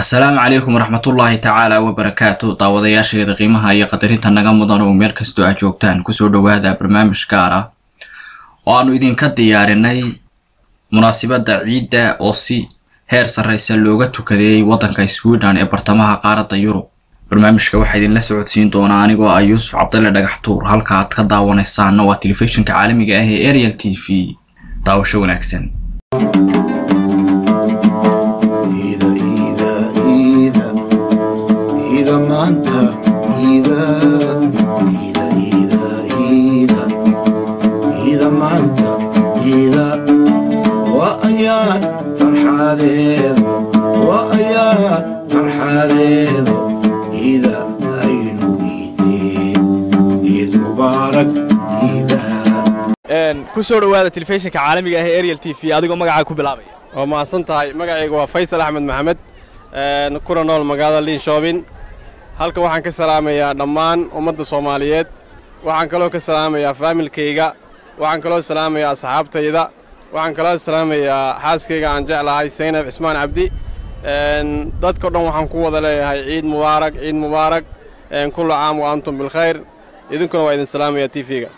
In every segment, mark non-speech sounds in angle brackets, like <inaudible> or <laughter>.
asalaamu calaykum waraxmatullaahi tacaala wabarakaatu daawadayaasheeda qiimaha iyo qadarinta naga mudan oo meel kastoo aad joogtaan ku soo dhowaada barnaamij gaar ah oo aanu idinka diyaarinay munaasibadda ciidda oo si heer sarreysa looga tukadeeyey waddanka sweden ee bartamaha qaaradda yurub. Barnaamijka waxaa idinla socodsiin doonaa anigoo ah yuusuf cabdalle dhagaxtuur halka aad ka daawanaysaanna waa telefishinka caalamiga ah ee ariel t v. Daawasho wanaagsan soo dhowaada telefishinka caalamiga ah ee ariel t v. Adigoo magacaa ku bilaabaya waa mahadsan tahay magacayga waa faysal axmed maxamed een, kuna nool magaalada liinshoobin halka waxaan ka salaamayaa dhammaan ummadda soomaaliyeed. Waxaan kaloo ka salaamayaa faamilkayga. Waxaan kaloo salaamayaa asxaabtayda. Waxaan kaloo salaamayaa xaaskayga aan jeclahay saynab cismaan cabdi. Dadkao dhan waxaan ku wada leeyahay ciid mubaarak ciid mubaarak. Een, kullu caam wa antum bilkhayr idinkuna waa idin salaamayaa t v-ga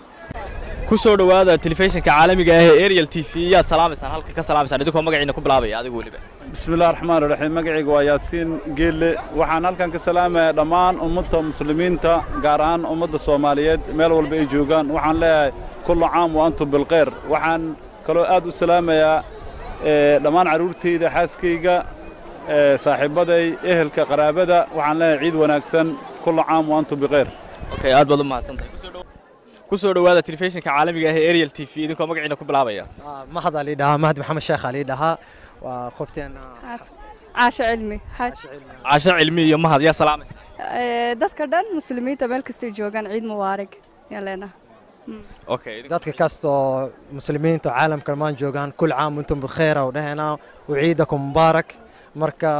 ku soo dhowaada telefishinka caalamiga ah ee ariel t v. Yaad salaamaysaan halka ka salaamaysaan idinkoo magaciina ku bilaabaya adigu weliba. Bismillahi raxmaan raxiim magacayga waa yaasiin geelle. Waxaan halkan ka salaamayaa dhammaan ummadda muslimiinta gaar ahaan ummadda soomaaliyeed. Meel walba ay joogaan. Waxaan leeyahay kullu caam wa antum bilkhayr waxaan kaloo aad u salaamayaa ee, dhammaan carruurtayda xaaskayga ee, saaxiibbaday ehelka qaraabada. Waxaan leeyahay ciid wanaagsan. Kullu caam wa antum bikhayr aad baad u mahadsantahay ku soo dhowaada telefishinka caalamiga ah ee ariel t v. Idinkoo magaciina ku bilaabaya. Mahad ali dhahaa mahad maxamed sheekh ali dhahaa waa qofteena caasho cilmi xaaj casho cilmi. Iyo mahad yaa salaamaysa Ee, dadka dhan muslimiinta meel kastay joogaan ciid mubaarak yaan leenahay okay idin- dadka kastoo muslimiinta caalamka maan joogaan kul caam antum bikheer oo dhahaynaa waciidakum mubaarak marka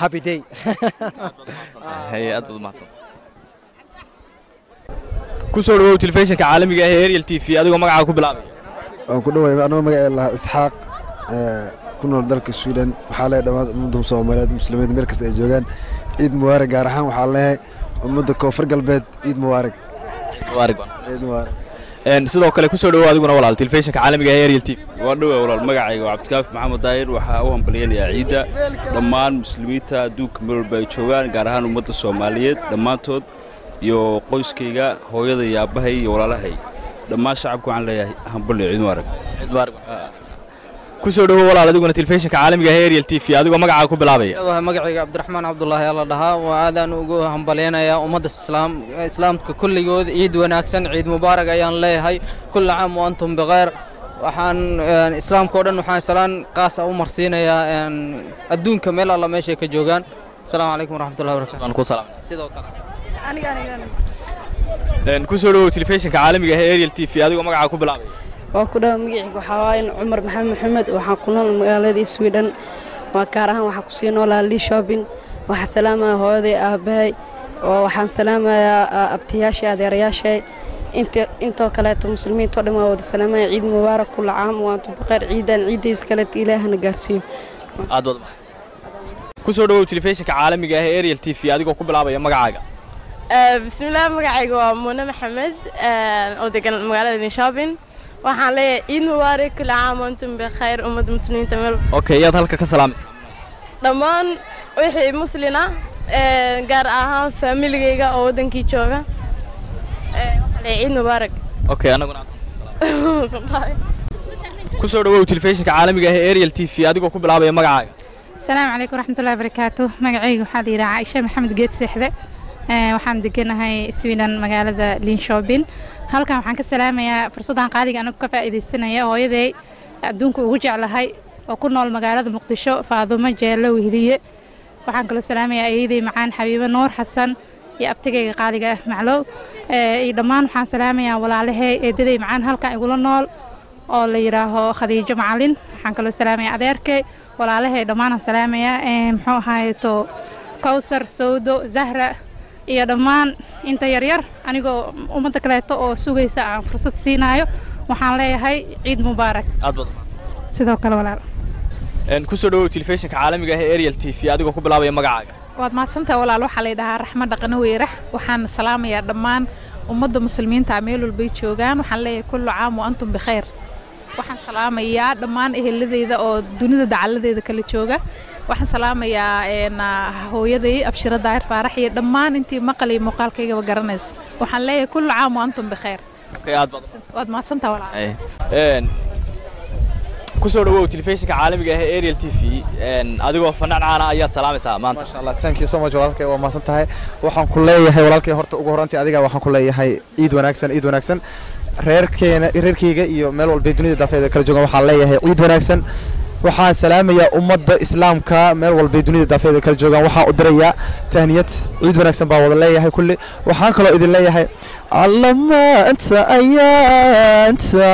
happy day. <laughs> Hey, aad baad u mahadsan ku soo dhowow telefishinka caalamiga ah ee ariel t v adigoo magacaa ku bilaabaya waan ku dhawaay anoo magaceeda lahaa isxaaq ee, ku nool dalka sweden. Waxaa leeyahay dhammaan ummadda soomaaliyeed muslimiinta meel kasta ay joogaan. Ciid mubaarak gaar ahaan waxaa leeyahay ummadda koonfur galbeed ciid baan. ciid mubaarak Een, sidoo kale ku soo dhowow adiguna walaal telefishinka caalamiga ah ee ariel t v. Waa dhowaa walaal magacayga waa cabdikaafi maxamed daahir waxaa u hambalyanayaa ciidda. Dhammaan muslimiinta adduunka meel walba ay joogaan gaar ahaan ummadda soomaaliyeed. Dhammaantood iyo qoyskayga hooyada iyo aabbahay iyo walaalahay. Dhammaan shacabka waxaan leeyahay hambalyo ciid mubaarag Ciid mubaarak baan. ku soo dhowow walaal adiguna telefishinka caalamiga ah ee ariel t v adigoo magacaa ku bilaabaya waa magacayga cabdiraxmaan cabdulaahi alla dhahaa. Waa aadaan ugu hambalyaynayaa ummadda islaam islaamka kulligood ciid wanaagsan ciid mubaarak ayaan leeyahay. Kulli caam wa antum bikhayr waxaan islaamka oo dhan waxaan salaan qaas ah u marsiinayaa adduunka meel alla meeshay ka joogaan. Asalaamu calaykum waraxmatullahi salaamay sidoo kale aniga aniga Een, ku soo dhowow telefishinka caalamiga ah ariel t v adigoo magacaa ku bilaabaya waa ku dhawa magacayga waxaa cumar maxamed maxamed waxaan ku nool magaaladii sweden. Waa gaar ahaan waxaa ku sii noolaa lii shopping waxaa salaamaya hooyaday aabbahay oo waxaan salaamayaa abtiyaashay adeerayaashay inta intoo kaleeto muslimiinta oo dhan waa wada salaamaya ciid mubaarak kulla caam waantu baqeer ciidan ciiddays kaleeto ilaahana gaarsiiyo. Aad baad u mahadsan ku soo dhowow telefishinka caalamiga ah ariel t v adigoo ku bilaabaya magacaaga bismillaah magacayga waa muune maxamed oo degan magaalada ninshoobin waxaan leeyahay ciid mubaarak kulli caam antum bikhayr ummadda muslimiinta meel. Okay yaad halka ka salaamaysaa dhammaan wixii muslina gaar ahaan faamiligayga oo waddankii jooga. Waxaan leeyahay ciid mubaarak okay annaguna aad <laughs> ku soo dhowow telefishinka caalamiga ah ee ariel t v adigoo ku bilaabaya magacaaga. Asalaamu calaykum waraxmatullahi barakaatu magacayga waxaa la yidhahaa caisha maxamed geed seexde. Ee, waxaan deganahay sweden magaalada linshoobin halkan waxaan ka salaamayaa fursaddan qaaliga anagu ka faa'iidaysanaya hooyaday adduunka ugu jeclahay oo ku nool magaalada muqdisho faadumo jeello weheliye. Waxaan kaloo salaamayaa eeyaday macaan xabiibo nuur xasan iyo abtigayga qaaliga ah maclow. Ee, iyo dhammaan waxaan salaamayaa walaalahay eedaday macaan halkan igula nool oo la yidhaaho khadiijo macalin. Waxaan kaloo salaamayaa adeerkay walaalahay dhammaanaan salaamayaa Ee, muxuu ahaayeto kowsar sawdo zahra iyo dhammaan inta yaryar anigoo ummadda kaleeto oo sugaysa aan fursad siinaayo waxaan leeyahay ciid mahadsan sidoo kale walaal. Kusoo dhawow telefishinka caalamiga ah ee ariel t v adigoo ku bilaabaya magacaaga. Waad mahadsantahay walaal. Waxaa laydhahaa raxma dhaqano weyrax waxaan salaamayaa dhammaan ummadda muslimiinta meel walbay joogaan. Waxaan leeyahay kullu caam wa antum bikhayr waxaan salaamayaa dhammaan eheladeyda oo dunida dacaladeeda kala jooga waxaan salaamayaa hooyaday abshiro daahir faarax iyo dhammaan intii maqal iyo muuqaalkaygaba garanaysa. Waxaan leeyahay kullu caam wa antum bikhayr waad mahadsantaha walaal. Kusoo dhawow telefishinka caalamiga ah ee ariel t v. Adigoo fanaan caana ayaad salaamaysaa maanta. Masha allah thank you so much walaalkay waa mahadsan tahay waxaan ku leeyahay walaalkay horta ugu horantii adiga waxaan ku leeyahay ciid wanaagsan ciid wanaagsan. Reerkeena reerkeyga iyo meel walba dunida daafeeda kala joogan waxaan leeyahay ciid wanaagsan waxaan salaamayaa ummadda islaamka meel walbay dunida daafeeda kala joogaan. Waxaan u dirayaa tahniyad ciid wanaagsan baa wada leeyahay kulli. Waxaan kaloo idin leeyahay allamaanta ayaanta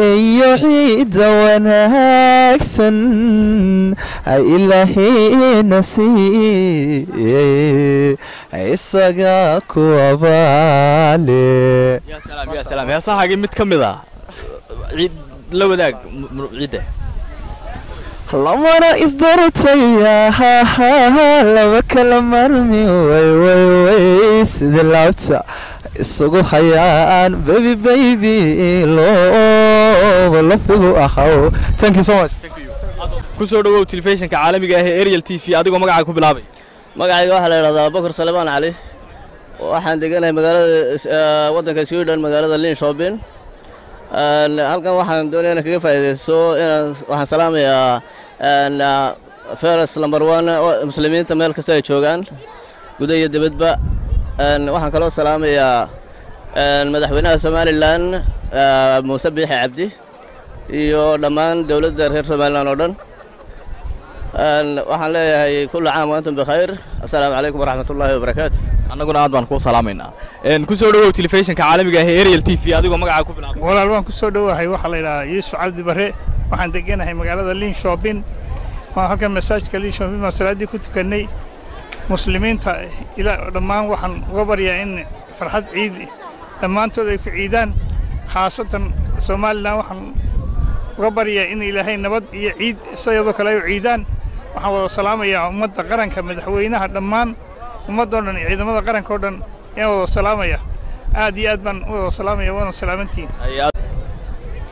iyo ciidda wanaagsan ilaahayna siiye isaga ku abaale. Ya salaam heesahaagii mid ka mid ah. La wadaag ciidda lamana isdarataya laba kala marmi way way way. Sida laabta isugu hayaan baby baby. Looba lafigu ahaw. Thank you so much. Kusoo dhawow telefishinka caalamiga ah ee ariel t v. Adigoo magacaaga ku bilaabay. Magacayga waxaa la yidhahdaa bakar salemaan cali waxaan deganahay magaalada waddanka sweden magaalada linshopin halkan waxaan doonaya inaan kaga faa'iidaysto inaan waxaan salaamayaa feres number one muslimiinta meel kasta ay joogaan. Guda iyo dibadba waxaan kaloo salaamayaa madaxweynaha somalilan muuse biixi cabdi iyo dhammaan dowladda reer somalilan oo dhan. Waxaan leeyahay kullu caam wa bikhayr assalaamu calaykum waraxmat wabarakaatu annaguna aad baan kuu salaamaynaa. Kusoo dhawow telefishinka caalamiga ah ee ariel t v adigoo magacaaga ku bilaabay. Walaal waan ku soo dhowahay waxaa la yidhahaa yuusuf cabdi barre. Waxaan deganahay magaalada linshopin waan halkan masaajidka linshopin baan salaaddii ku tukannay muslimiinta ilaa dhammaan waxaan uga baryaa in farxad ciid dhammaantood ay ku ciidaan. Khaasatan somalilan waxaan uga baryaa in ilaahay nabad iyo ciid sidoo kale ay u ciidaan. Waxaan wada salaamayaa ummadda qaranka madaxweynaha dhammaan ummaddoo dhan iyo ciidamada qaranka oo dhan ayaan wada salaamaya. Aad iyo aad baan u wada salaamaya waana salaamantihiin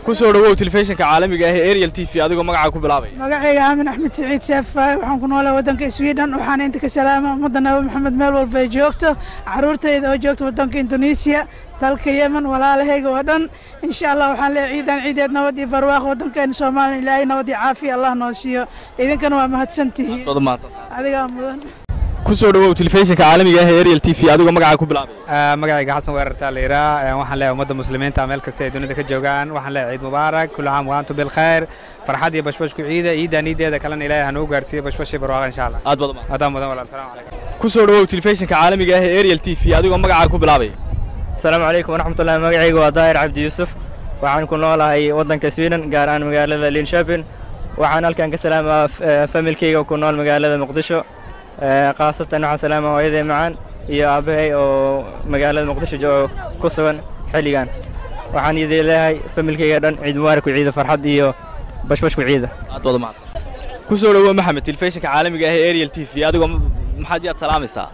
ku soo dhawow telefishinka caalamiga ah ee ariel t v adigoo magacaaga ku bilaabay. Magacayga aamin axmed siciid seefaay waxaan ku noolaa waddanka sweden waxaana inta ka salaama ummadda nabi maxamed meel walba ay joogto carruurtayda oo joogto waddanka indonesiya dalka yemen walaalahayga oo dhan. Insha allah waxaan leeyahay ciidan ciideed nabad iyo barwaaq waddankeena soomaaliya ilaahay nabad iyo caafiya allah noo siiyo. Idinkana waa mahadsantihiin adigaa mudan ku soo dhawow telefishinka caalamiga ah ee ariel t v adigoo magacaaga ku bilaabay. Magacayga xasan weerartaa la yidhaa waxaan leeyahay ummadda muslimiinta meel kasta ay dunida ka joogaan. Waxaan leeyahay ciid mubaarak kullu caam wa antum bilkhayr farxad iyo bashbashku ciida ciidan ciideeda kalena ilaahay ha nagu gaarsiiyo bashbashii barwaaqa insha allah aad badan adaa mudan walaal salaamu calaykum ku soo dhawow telefishinka caalamiga ah ariel t v adigoo magacaaga ku bilaabay. Asalaamu calaykum waraxmatullahi magacayga waa daahir cabdi yuusuf. Waxaan ku noolahay waddanka sweden gaar ahaan magaalada linshopin waxaan halkan ka salaamaa familkayga ku nool magaalada muqdisho khaasatan waxaan salaama hooyaday macaan iyo aabbahay oo magaalada muqdisho ku sugan xilligan. Waxaan idin leeyahay familkayga dhan ciid mubaarak ku ciida farxad iyo bashbashku ciida. Mahadsan ku soo dhawow maxamed telefishinka caalamiga ah ee ariel t v. Adigoo maxaad yaad salaamaysaa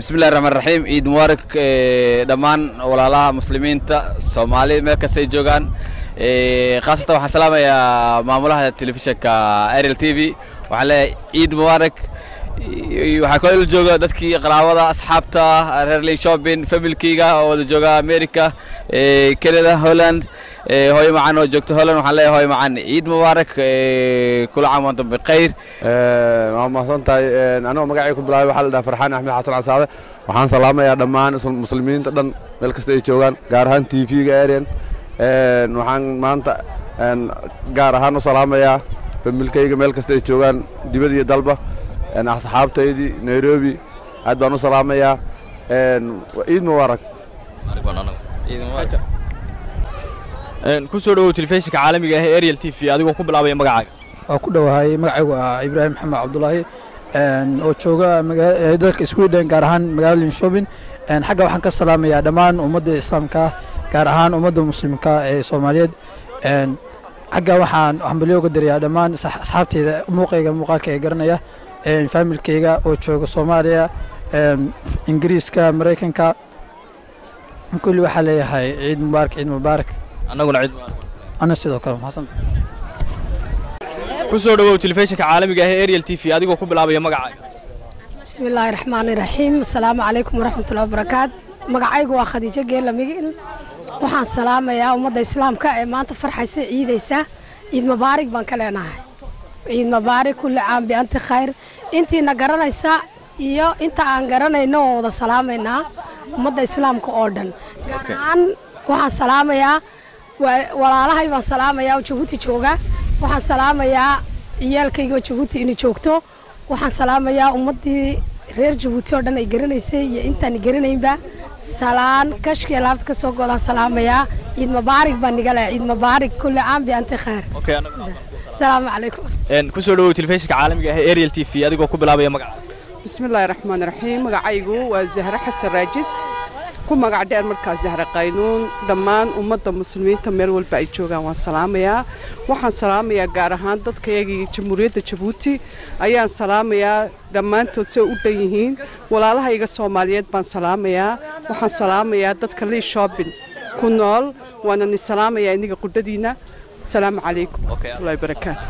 bismillahi raxmaan raxiim ciid mubaarak dhammaan walaalaha muslimiinta soomaalida meel kasta ay joogaan. Khaasatan waxaan salaamayaa maamulaha telefishinka ariel t v. Waxaan leeyahay ciid mubaarak waxaa kaloo jooga dadkii qaraabada asxaabta reer linshopin familkeyga oo wada jooga america canada holland hooyo macaan oo joogta holland. Waxaan leeyahay hooyo macaan ciid mubaarak kula caam bikhayr waa mahadsan tahay anigoo magacay ku bilaabay waxaa la dhahaa farxaan axmed xasan casaade waxaan salaamayaa dhammaan muslimiinta dhan meel kasta ay joogaan gaar ahaan t v-ga arian waxaan maanta gaar ahaan u salaamayaa familkeyga meel kasta ay joogaan dibad iyo dalba asxaabtaydii nairobi aad baan u salaamayaa ciid mubaarak ku soo dhawow telefishinka caalamiga ah ee ariel t v adigoo ku bilaabaya magacaaga. Waa ku dhowahay magacaygu ah ibraahim maxamed cabdulaahi oo jooga dalka sweden gaar ahaan magaalada linshopin xagga waxaan ka salaamayaa dhammaan ummadda islaamka gaar ahaan ummadda muslimka ee soomaaliyeed. Xagga waxaan hambalyo uga dirayaa dhammaan asxaabteyda muuqayga muuqaalka ee garanaya faamilkayga oo jooga soomaaliya ingiriiska maraykanka. Kulli waxaa leeyahay ciid mubaarak ciid mubaarak annaguna ciid ana sidoo kale ku soo dhawow telefishinka caalamiga ah ee ariel t v adigoo ku bilaabaya magacaaga bismi illaahi raxmaani raxiim asalaamu calaykum waraxmatullahi wabarakaatu. Magacaygu waa khadiijo geella migil waxaan salaamayaa ummadda islaamka ee maanta farxaysa ciidaysa ciid mubaarig baan ka leenahay ciid mubaarig kulli caam bianti khayr intiina garanaysa iyo inta aan garanayno oo wada salaamaynaa ummadda islaamka oo dhan gaar ahaan waxaan salaamayaa wa- walaalahay baan salaamayaa oo jabuuti jooga waxaan salaamayaa ciyaalkayga oo jabuuti inay joogto waxaan salaamayaa ummaddii reer jabuuti oo dhan ay garanaysay iyo intaan garanaynba salaan kashkii alaabta ka soo goodaan salaamayaa ciid mubaarig baan niga lahaa ciid mubaarig kulli caam bi anta khair. Asalaamu calaykum ku soo dhawow telefishinka caalamiga ah ariel t v adigoo ku bilaabaya magaca. Bismillahi raxmaan raxiim magacaygu waa zahre xasan raajis ku magac dheer markaa zahra qaynuun. Dhammaan ummadda muslimiinta meel walba ay joogaan waan salaamayaa. Waxaan salaamayaa gaar ahaan dadkayagii jamhuuriyadda jabuuti. Ayaan salaamayaa dhammaantood say u dhan yihiin. Walaalahayga soomaaliyeed baan salaamayaa. Waxaan salaamayaa dadka lii shopping ku nool waana ni salaamayaa iniga qudhadiina asalaamu calaykum. Waraxmatullahi barakaatu.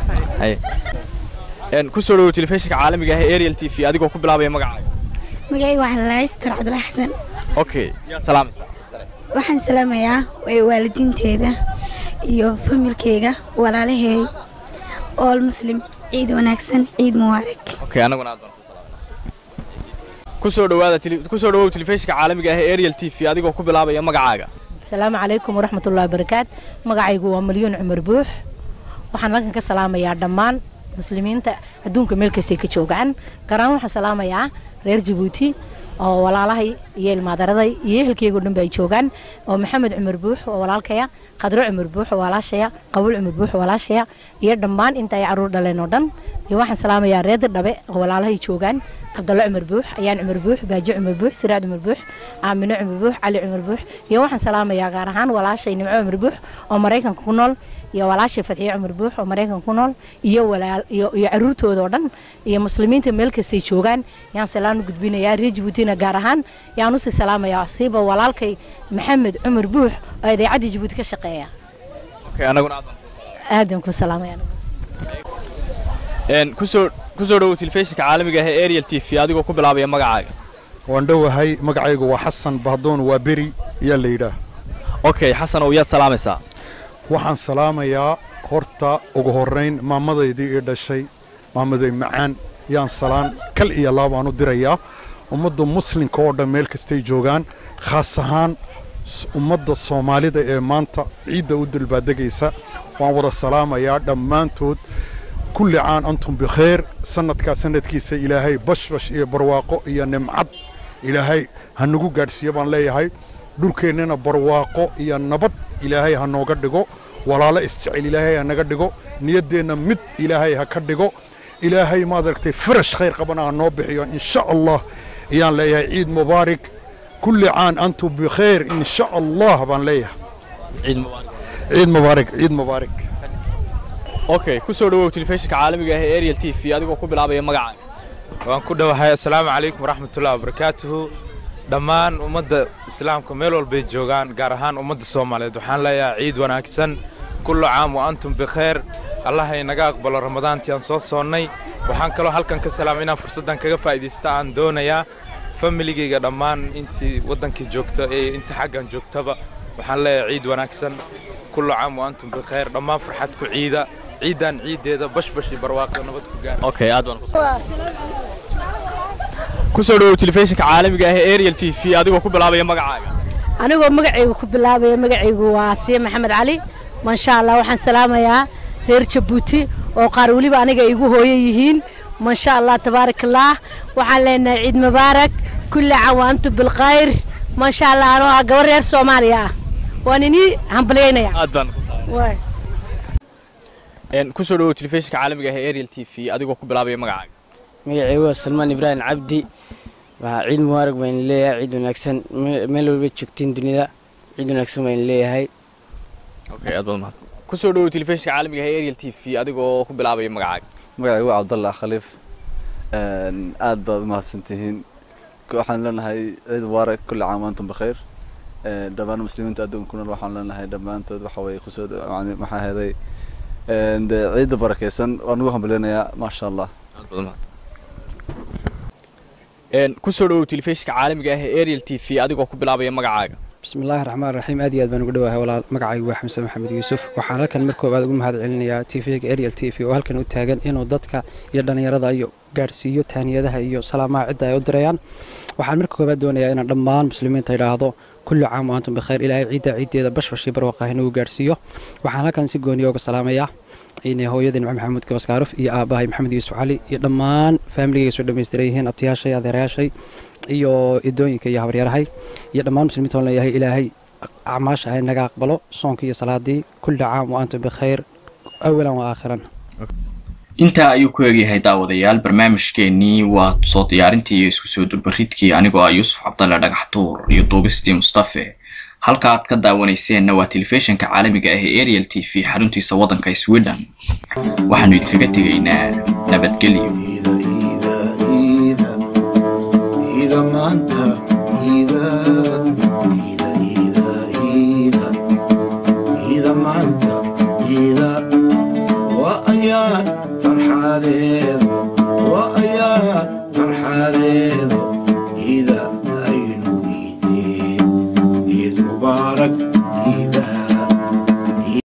Ku soo dhawow telefishinka caalamiga ah ee ariel t v. Adigoo ku bilaabaya magacaaga magacayga waxaa lalaa istar cabdulahi xasan waxaan salaamayaa ee waalidiinteeda iyo familkeyga walaalaheey ool muslim ciid wanaagsan ciid mubaarak okay annaguna aad baan ku soo dhawaada tele- ku soo dhawow telefishinka caalamiga ah ee ariel t v adigoo ku bilaabaya magacaaga. Asalaamu calaykum waraxmatullahi wabarakaat. Magacaygu waa malyuun cumar buux. Waxaan halkan ka salaamayaa dhammaan muslimiinta adduunka meel kastay ka joogaan. Garaan waxaan salaamayaa reer jabuuti oo walaalahay iyo ilmaadaraday iyo ehelkeyga oo dhan ba ay joogaan oo maxamed cumar buux oo walaalkaya khadro cumar buux oo walaashaya qabuul cumar buux walaashaya iyo dhammaan inta ay carruur dhaleen oo dhan. Iyo waxaan salaamayaa reer dhabe oo walaalahay joogaan cabdalle cumar buux ayaan cumar buux baaji cumar buux siraad cumar buux aamino cumar buux cali cumar buux iyo waxaan salaamayaa gaar ahaan walaashay nimco cumar buux oo maraykanka ku nool iyo walaashay fadxiye cumar buux oo maraykanka ku nool iyo walaal iyo iyo caruurtooda oo dhan iyo muslimiinta meel kastay joogaan. Yaan salaan u gudbinayaa reer jabuutina gaar ahaan yaan u sii salaamayaa siiba walaalkay maxamed cumar buux oo idaacadda jabuuti ka shaqeeya. Aadan ku salaamaya. Een ku soo ku soo dhawow telefishinka caalamiga ah ee ariel t v adigoo ku bilaabaya magacaaga. Waan dhowahay magacaygu waa xasan bahdoon waa beri ayaa la yidhaah. Okay xasan oo yaad salaamaysaa waxaan salaamayaa horta ugu horrayn maamadaydii ii dhashay maamaday macaan yaan salaan kal iyo laabaan u dirayaa. Ummadda muslimka oo dhan meel kastay joogaan khaas ahaan ummadda soomaalida ee maanta ciidda u dulbaadegaysa waan wada salaamayaa dhammaantood. Kulli caan antum bikheer sannadkaa sannadkiisa ilaahay bashbash iyo barwaaqo iyo nimcad. Ilaahay ha nagu gaadhsiiyo baan leeyahay dhulkeennana barwaaqo iyo nabad ilaahay ha nooga dhigo. Walaalo isjecel ilaahay ha naga dhigo. Niyaddeenna mid ilaahay ha ka dhigo. Ilaahay maad aragtay farash khayr qabana ha noo bixiyo insha allah ayaan leeyahay ciid mubaarak. Kulli caan antum bikheer insha allah baan leeyahay. Ciid mubaarak. Ciid mubaarak ciid mubaarak. Okay ku soo dhawow telefishinka caalamiga ah ee ariel t v adigoo ku bilaabaya magacaaga waan ku dhowahay assalaamu calaykum waraxmatullahi wabarakaatuhu dhammaan ummadda islaamka meel walbay joogaan gaar ahaan ummadda soomaaliyeed. Waxaan leeyahay ciid wanaagsan kullu caam wa antum bikheer allah inaga aqbalo ramadaantii aan soo soonnay. Waxaan kaloo halkan ka salaamay inaan fursaddan kaga faa'iidaysta aan doonayaa familigayga dhammaan intii waddankii joogta ee inta xaggan joogtaba. Waxaan leeyahay ciid wanaagsan kullu caam wa antum bikheer dhammaan farxad ku ciida ciidan ciiddeeda bashbash iyo barwaaqo nabad ku gaara okay aad baan ku soo dhawow telefishinka caalamiga ah ee ariel t v adigoo ku bilaabaya magacaaga. Anigoo magacayga ku bilaabaya magacaygu waa siye maxamed cali maasha allah waxaan salaamayaa reer jabuuti oo qaar weliba aniga igu hooyo yihiin. Maasha allah tabaarak allah waxaan leenahay ciid mubaarak kulli caan wa antum bilkhayr maasha allah anoo ah gabar reer soomaaliya ah. Waan inii hambalyaynaya aad baan waay. Een ku soo dhawow telefishinka caalamiga ah ee ariel t v adigoo ku bilaabaya magacaaga. Magacaygu waa salmaan ibraahim cabdi waxaa ciid mubaarak baan leeyahay ciid wanaagsan. Me- meel walba joogtiin dunida ciid wanaagsan baan leeyahay ku soo dhawow telefishinka caalamiga ee ariel t v adigoo ku bilaabaya magacaaga magacaygu waa cabdallah khaliif. Aad baad u mahadsantihiin. Waxaan leenahay ciid mubaarak kulli caam antum bikhayr. Dhammaan muslimiinta adduunka ku nool waxaan leenahay dhammaantood waxa weye ku soo maxaa heeday. Ciidda barakeysan waan ugu hambaleynayaa maasha allah ku soo dhawow telefishinka caalamiga ah ee ariel t v adigoo ku bilaabaya magacaaga. Bismi illaahi raxmaan raxiim aad iyo aad baan ugu dhawahay walaal. Magacaygu waa xamse maxamed yuusuf. Waxaan halkan mar koowaad ugu mahad celinayaa t v-ga ariel t v oo halkan u taagan inuu dadka iyo dhallinyarada iyo gaadhsiiyo taaniyadaha iyo salaamaha cidda ay u dirayaan. Waxaan marka koowaad doonayaa inaan dhammaan muslimiinta idhaahdo kullu caam wa antum bikhayr ilaahay ciidda ciiddeeda bashbashii barwaqah inuu gaadhsiiyo waxaan halkan si gooniya uga salaamayaa inay hooyadii nimco maxamuud gabaskaaruf iyo aabbahay maxamed yuusuf cali iyo dhammaan faamiligayga soo dhammaystiran yihiin abtiyaashay adeerayaashay iyo idooyinka iyo habaryarahay iyo dhammaan muslimiinta oon leeyahay ilaahay acmaasha ay naga aqbalo soonka iyo salaadii kulli caam wa antum bikhayr awalan wa aakhiran intaa ayuu ku egyahay daawadayaal barnaamijkeennii waa soo diyaarintii iyo isku soo dulbaridkii anigoo ah yuusuf cabdalle dhagaxtuur iyo duubistii mustafe halka aad ka daawanayseena waa telefishinka caalamiga ah ee ariel t v xaruntiisa waddanka sweden. Waxaanu idinkaga tegaynaa nabadgelyo